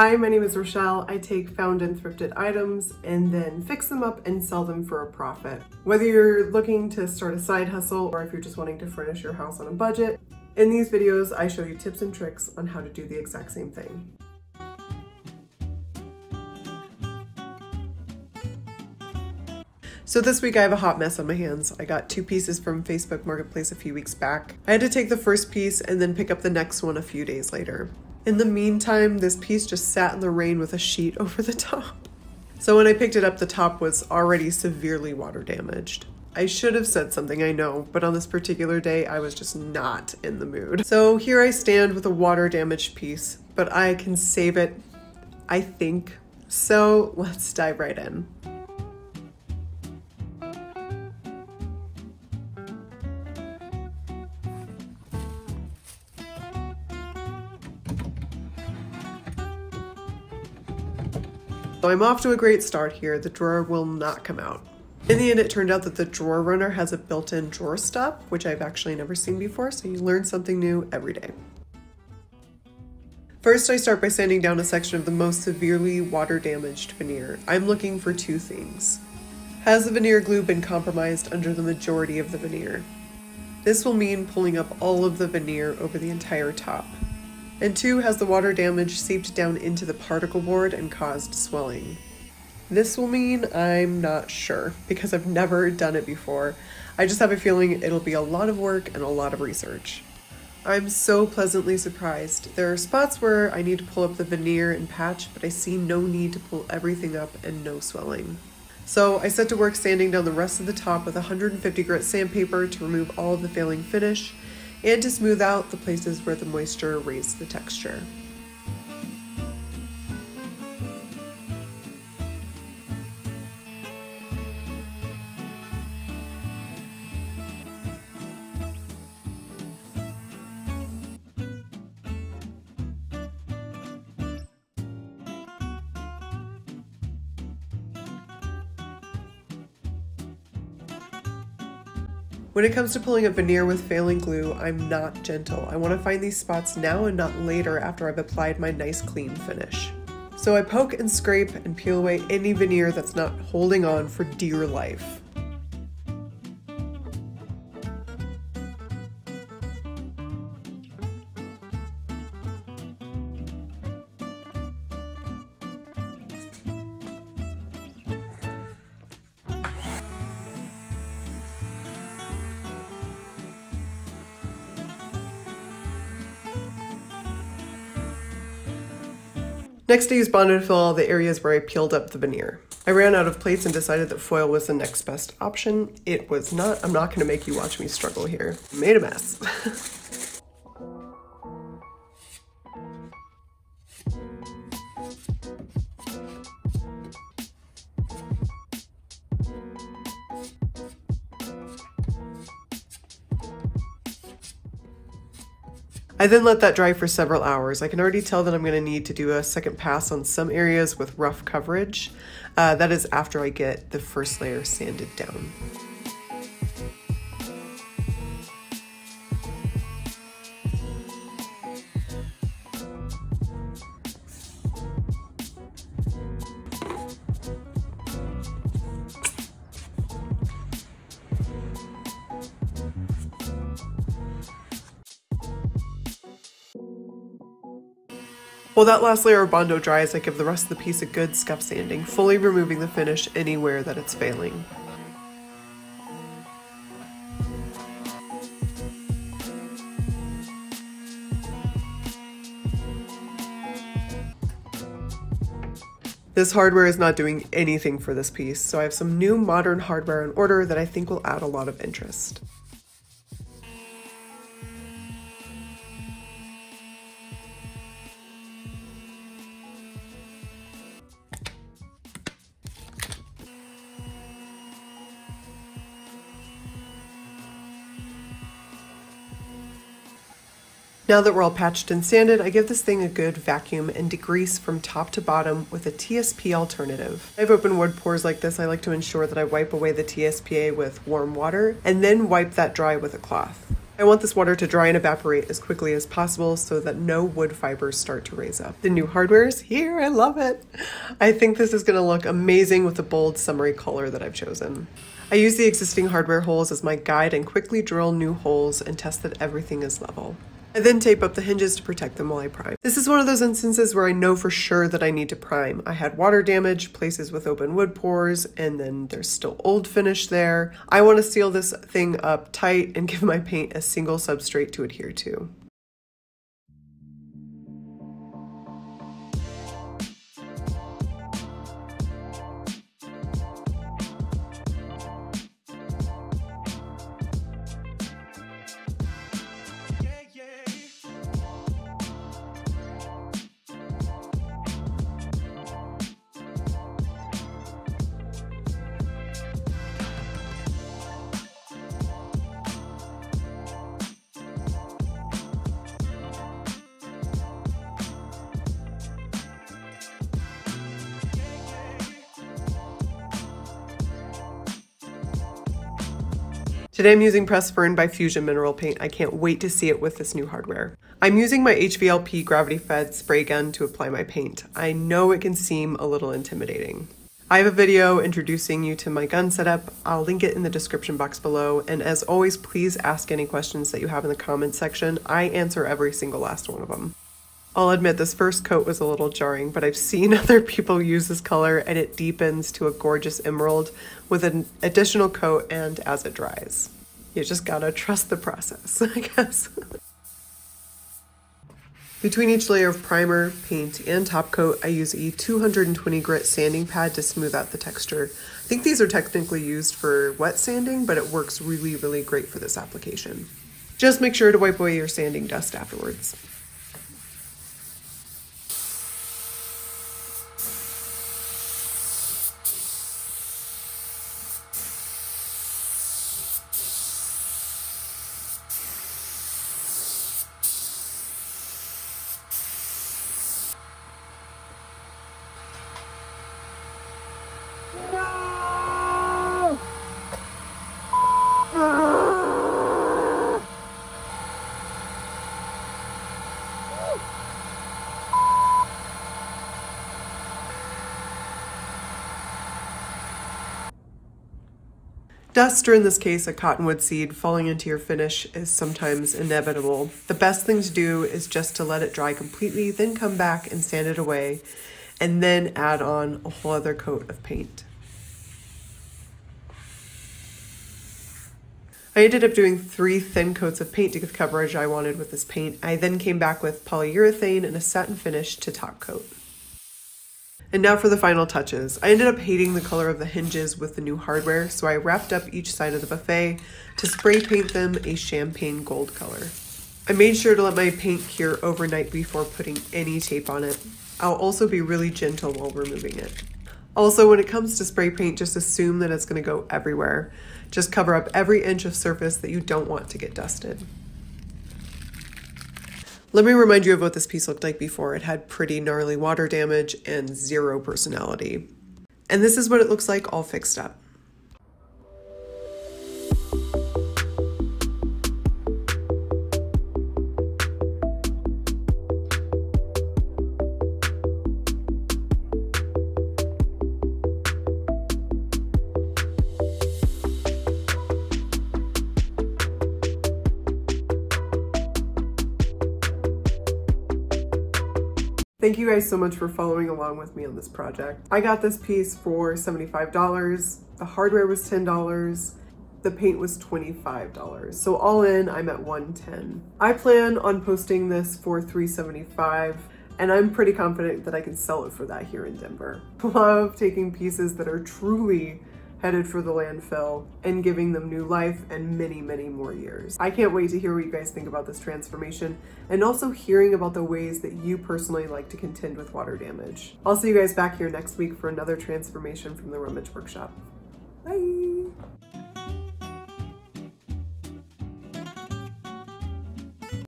Hi, my name is Rachelle. I take found and thrifted items and then fix them up and sell them for a profit. Whether you're looking to start a side hustle or if you're just wanting to furnish your house on a budget, in these videos I show you tips and tricks on how to do the exact same thing. So this week I have a hot mess on my hands. I got two pieces from Facebook Marketplace a few weeks back. I had to take the first piece and then pick up the next one a few days later. In the meantime, this piece just sat in the rain with a sheet over the top. So when I picked it up, the top was already severely water damaged. I should have said something, I know, but on this particular day, I was just not in the mood. So here I stand with a water damaged piece, but I can save it, I think. So let's dive right in. So I'm off to a great start here. The drawer will not come out. In the end, it turned out that the drawer runner has a built-in drawer stop, which I've actually never seen before, so you learn something new every day. First, I start by sanding down a section of the most severely water damaged veneer. I'm looking for two things. Has the veneer glue been compromised under the majority of the veneer? This will mean pulling up all of the veneer over the entire top and two has the water damage seeped down into the particle board and caused swelling. This will mean I'm not sure because I've never done it before. I just have a feeling it'll be a lot of work and a lot of research. I'm so pleasantly surprised. There are spots where I need to pull up the veneer and patch, but I see no need to pull everything up and no swelling. So I set to work sanding down the rest of the top with 150 grit sandpaper to remove all of the failing finish and to smooth out the places where the moisture raised the texture. When it comes to pulling a veneer with failing glue, I'm not gentle. I want to find these spots now and not later after I've applied my nice clean finish. So I poke and scrape and peel away any veneer that's not holding on for dear life. Next I used Bondo to fill all the areas where I peeled up the veneer. I ran out of plates and decided that foil was the next best option. It was not. I'm not going to make you watch me struggle here. Made a mess. I then let that dry for several hours. I can already tell that I'm going to need to do a second pass on some areas with rough coverage. Uh, that is after I get the first layer sanded down. While that last layer of Bondo dries, I give the rest of the piece a good scuff sanding, fully removing the finish anywhere that it's failing. This hardware is not doing anything for this piece, so I have some new modern hardware in order that I think will add a lot of interest. Now that we're all patched and sanded, I give this thing a good vacuum and degrease from top to bottom with a TSP alternative. I have open wood pores like this. I like to ensure that I wipe away the TSPA with warm water and then wipe that dry with a cloth. I want this water to dry and evaporate as quickly as possible so that no wood fibers start to raise up. The new hardware is here, I love it. I think this is gonna look amazing with the bold summery color that I've chosen. I use the existing hardware holes as my guide and quickly drill new holes and test that everything is level. I then tape up the hinges to protect them while I prime. This is one of those instances where I know for sure that I need to prime. I had water damage, places with open wood pores, and then there's still old finish there. I want to seal this thing up tight and give my paint a single substrate to adhere to. Today I'm using Pressed Fern by Fusion Mineral Paint. I can't wait to see it with this new hardware. I'm using my HVLP gravity fed spray gun to apply my paint. I know it can seem a little intimidating. I have a video introducing you to my gun setup. I'll link it in the description box below. And as always, please ask any questions that you have in the comments section. I answer every single last one of them. I'll admit this first coat was a little jarring, but I've seen other people use this color and it deepens to a gorgeous emerald with an additional coat and as it dries. You just gotta trust the process, I guess. Between each layer of primer, paint, and top coat, I use a 220 grit sanding pad to smooth out the texture. I think these are technically used for wet sanding, but it works really, really great for this application. Just make sure to wipe away your sanding dust afterwards. Dust, or in this case, a cottonwood seed falling into your finish is sometimes inevitable. The best thing to do is just to let it dry completely, then come back and sand it away, and then add on a whole other coat of paint. I ended up doing three thin coats of paint to get the coverage I wanted with this paint. I then came back with polyurethane and a satin finish to top coat. And now for the final touches. I ended up hating the color of the hinges with the new hardware, so I wrapped up each side of the buffet to spray paint them a champagne gold color. I made sure to let my paint cure overnight before putting any tape on it. I'll also be really gentle while removing it. Also, when it comes to spray paint, just assume that it's gonna go everywhere. Just cover up every inch of surface that you don't want to get dusted. Let me remind you of what this piece looked like before. It had pretty gnarly water damage and zero personality. And this is what it looks like all fixed up. Thank you guys so much for following along with me on this project. I got this piece for $75. The hardware was $10. The paint was $25. So all in, I'm at 110. I plan on posting this for 375, and I'm pretty confident that I can sell it for that here in Denver. Love taking pieces that are truly headed for the landfill and giving them new life and many, many more years. I can't wait to hear what you guys think about this transformation and also hearing about the ways that you personally like to contend with water damage. I'll see you guys back here next week for another transformation from the Rummage Workshop. Bye!